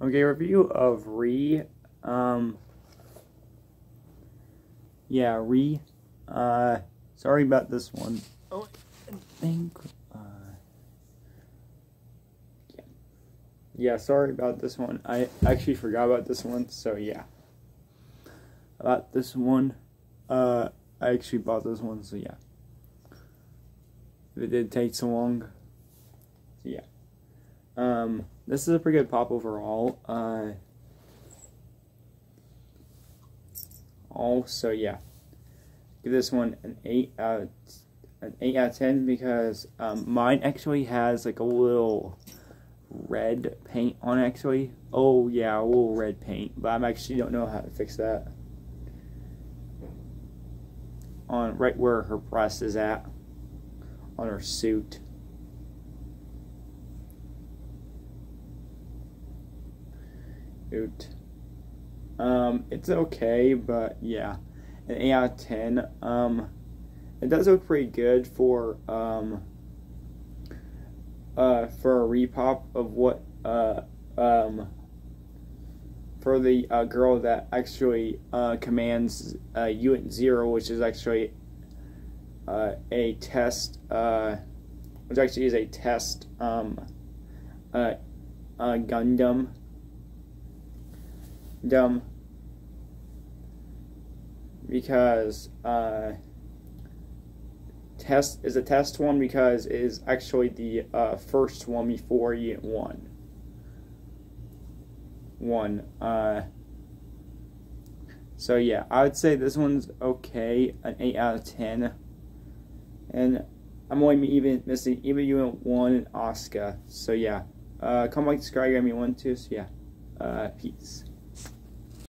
Okay, review of Rei. Um, yeah, Rei. Uh, sorry about this one. Oh, I think. Uh, yeah. Yeah, sorry about this one. I actually forgot about this one, so yeah. About this one. Uh, I actually bought this one, so yeah. If it did take so long. So yeah. Um, this is a pretty good pop overall. Uh, also, yeah, give this one an eight out an eight out of ten because um, mine actually has like a little red paint on actually. Oh yeah, a little red paint, but I'm actually don't know how to fix that. On right where her breast is at, on her suit. Oot. Um, it's okay, but yeah, an 8 out of 10. Um, it does look pretty good for um, uh, for a repop of what uh, um, for the uh, girl that actually uh, commands uh, Unit Zero, which is actually uh, a test, uh, which actually is a test um, uh, uh, Gundam dumb because uh, test is a test one because it is actually the uh, first one before unit one. One. Uh, so yeah, I would say this one's okay, an eight out of ten, and I'm only even missing even unit one and Oscar. So yeah, uh, come like, subscribe, give me one too. So yeah, uh, peace.